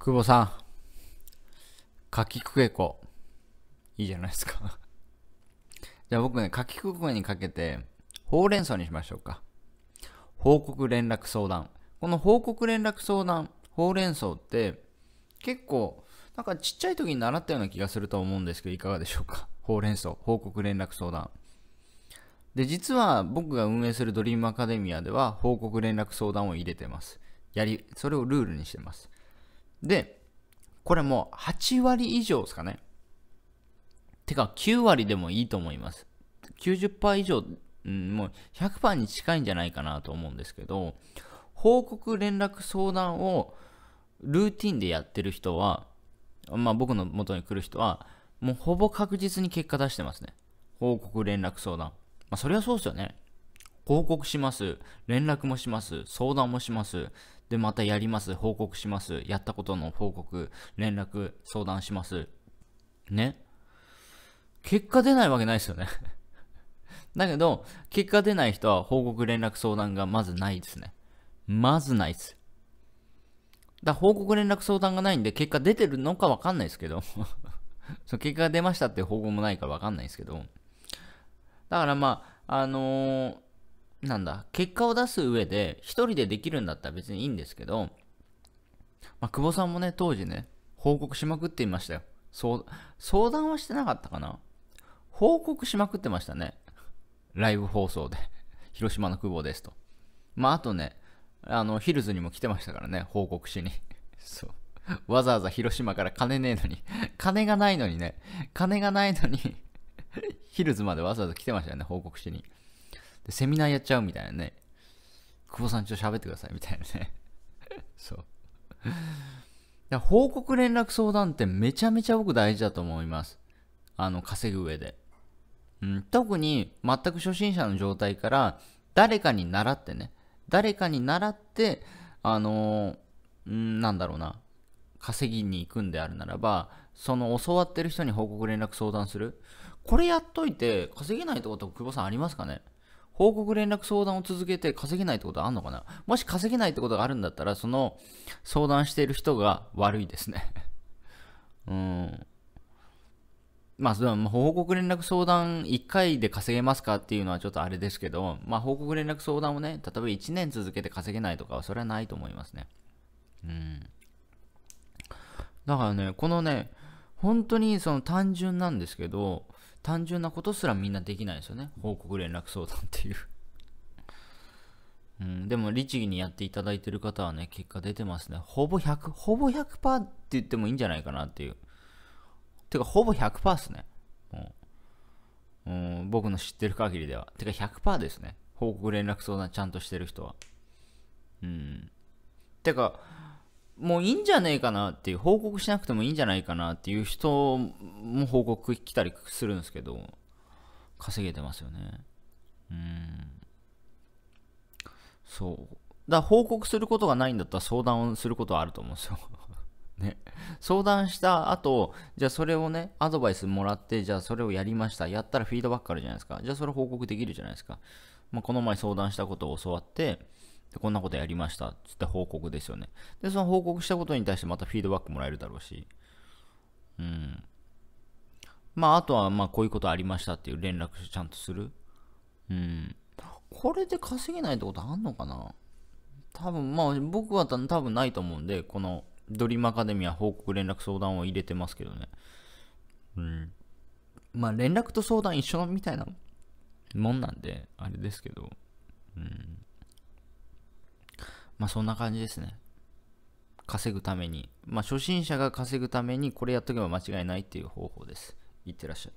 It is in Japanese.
久保さん、かきくけこ、いいじゃないですか。じゃあ僕ね、かきくけこにかけて、ほうれん草にしましょうか。報告連絡相談。この報告連絡相談、ほうれん草って、結構、なんかちっちゃい時に習ったような気がすると思うんですけど、いかがでしょうか。ほうれん草、報告連絡相談。で、実は僕が運営するドリームアカデミアでは報告連絡相談を入れてます。やり、それをルールにしてます。で、これもう8割以上ですかね。てか9割でもいいと思います。90%以上、うん、もう100%に近いんじゃないかなと思うんですけど、報告連絡相談をルーティンでやってる人は、まあ僕の元に来る人は、もうほぼ確実に結果出してますね。報告連絡相談。まあそれはそうですよね。報告します。連絡もします。相談もします。で、またやります。報告します。やったことの報告、連絡、相談します。ね？結果出ないわけないですよね だけど、結果出ない人は報告連絡相談がまずないですね。まずないです。だ報告連絡相談がないんで、結果出てるのかわかんないですけど その結果が出ましたっていう報告もないからわかんないですけど。だからまあ、あのー、なんだ、結果を出す上で、一人でできるんだったら別にいいんですけど、まあ、久保さんもね、当時ね、報告しまくっていましたよ。そう、相談はしてなかったかな報告しまくってましたね。ライブ放送で。広島の久保ですと。まあ、あとね、あの、ヒルズにも来てましたからね、報告しに。そう。わざわざ広島から金ねえのに、金がないのにね、金がないのにヒルズまでわざわざ来てましたよね、報告しに。で、セミナーやっちゃうみたいなね。久保さんちょっと喋ってくださいみたいなね。そう。報告連絡相談ってめちゃめちゃ僕大事だと思います。あの、稼ぐ上で。うん、特に全く初心者の状態から誰かに習ってね、誰かに習って、あのー、んなんだろうな、稼ぎに行くんであるならば、その教わってる人に報告連絡相談する。これやっといて稼げないってこと久保さんありますかね？報告連絡相談を続けて稼げないってことあんのかな？もし稼げないってことがあるんだったら、その相談している人が悪いですね うん。まあ、報告連絡相談1回で稼げますかっていうのはちょっとあれですけど、まあ、報告連絡相談をね、例えば1年続けて稼げないとかは、それはないと思いますね。うん。だからね、このね、本当にその単純なんですけど、単純なことすらみんなできないですよね。報告連絡相談っていううん、でも律儀にやっていただいてる方はね、結果出てますね。ほぼ100、ほぼ100%って言ってもいいんじゃないかなっていう。てか、ほぼ100%っすね。う、うん、僕の知ってる限りでは。てか100%ですね。報告連絡相談ちゃんとしてる人は。うん。てか、もういいんじゃねえかなっていう、報告しなくてもいいんじゃないかなっていう人も報告来たりするんですけど、稼げてますよね。うん。そう。だから報告することがないんだったら相談をすることはあると思うんですよ。ね。相談した後、じゃあそれをね、アドバイスもらって、じゃあそれをやりました。やったらフィードバックあるじゃないですか。じゃあそれ報告できるじゃないですか。まあ、この前相談したことを教わって、でこんなことやりました。つって報告ですよね。で、その報告したことに対してまたフィードバックもらえるだろうし。うん。まあ、あとは、まあ、こういうことありましたっていう連絡ちゃんとする。うん。これで稼げないってことあんのかな？多分、まあ、僕は多分ないと思うんで、このドリームアカデミア報告連絡相談を入れてますけどね。うん。まあ、連絡と相談一緒みたいなもんなんで、あれですけど。うん。まあそんな感じですね。稼ぐために。まあ初心者が稼ぐためにこれやっとけば間違いないっていう方法です。いってらっしゃい。